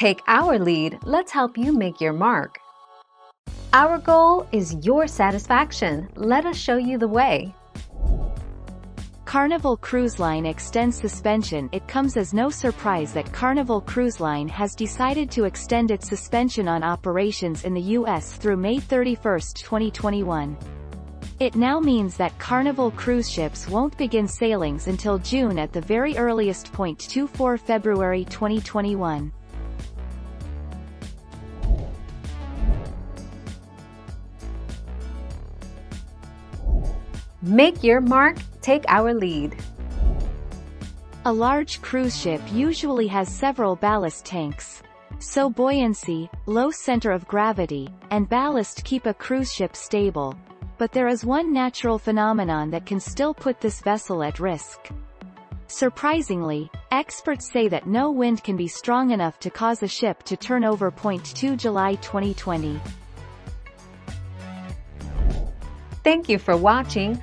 Take our lead, let's help you make your mark. Our goal is your satisfaction. Let us show you the way. Carnival Cruise Line extends suspension It comes as no surprise that Carnival Cruise Line has decided to extend its suspension on operations in the U.S. through May 31, 2021. It now means that Carnival cruise ships won't begin sailings until June at the very earliest point 24 February 2021. Make your mark, take our lead. A large cruise ship usually has several ballast tanks. So buoyancy, low center of gravity, and ballast keep a cruise ship stable. But there is one natural phenomenon that can still put this vessel at risk. Surprisingly, experts say that no wind can be strong enough to cause a ship to turn over. 2 July 2020. Thank you for watching.